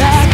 back.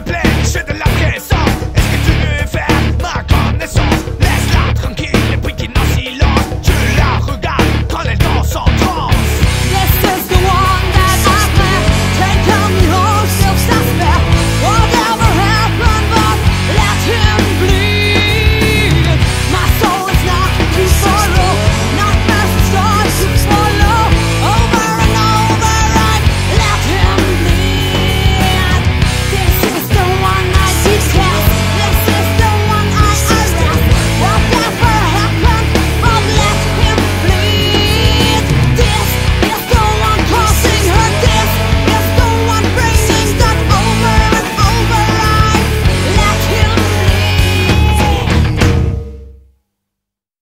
to.